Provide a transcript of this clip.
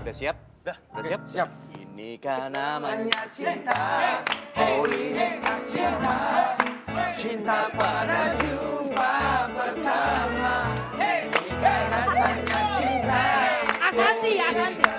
Udah siap? Udah. Udah siap? Siap. Ini kan namanya cinta. Oh ini cinta. Cinta pada jumpa pertama. Ini kan rasanya cinta. Asanti, Asanti.